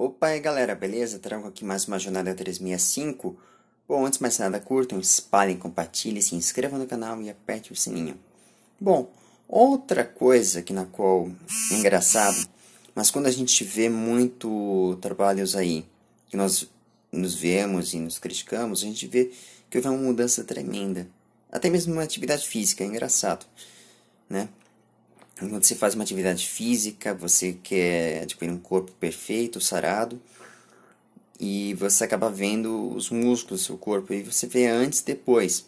Opa aí galera, beleza? Trago aqui mais uma jornada 365. Bom, antes de mais nada, curtam, espalhem, compartilhem, se inscrevam no canal e aperte o sininho. Bom, outra coisa que na qual é engraçado, mas quando a gente vê muito trabalhos aí, que nós nos vemos e nos criticamos, a gente vê que houve uma mudança tremenda. Até mesmo uma atividade física, é engraçado, né? Quando você faz uma atividade física, você quer adquirir um corpo perfeito, sarado, e você acaba vendo os músculos do seu corpo, e você vê antes e depois,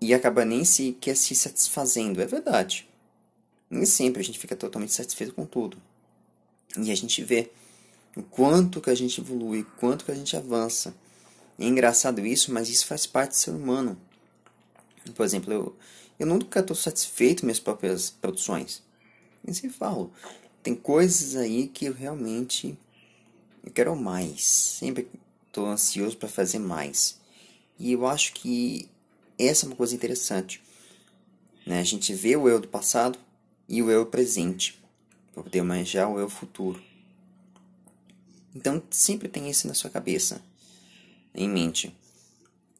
e acaba nem se quer se satisfazendo, é verdade. Nem sempre a gente fica totalmente satisfeito com tudo. E a gente vê o quanto que a gente evolui, o quanto que a gente avança. É engraçado isso, mas isso faz parte do ser humano. Por exemplo, eu, eu nunca estou satisfeito com minhas próprias produções. Eu sempre falo, tem coisas aí que eu realmente eu quero mais. Sempre estou ansioso para fazer mais. E eu acho que essa é uma coisa interessante. Né? A gente vê o eu do passado e o eu presente para poder manejar o eu futuro. Então sempre tem isso na sua cabeça, em mente,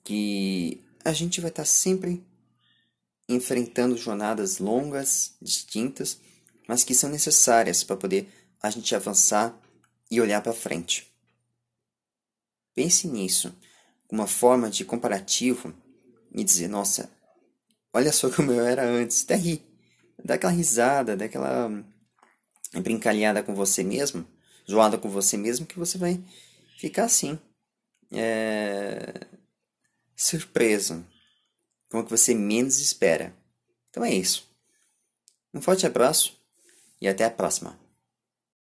que a gente vai estar sempre enfrentando jornadas longas, distintas, mas que são necessárias para poder a gente avançar e olhar para frente. Pense nisso, uma forma de comparativo e dizer, nossa, olha só como eu era antes, até rir, dá aquela risada, dá aquela brincalhada com você mesmo, zoada com você mesmo, que você vai ficar assim, é... surpreso, como que você menos espera. Então é isso. Um forte abraço e até a próxima.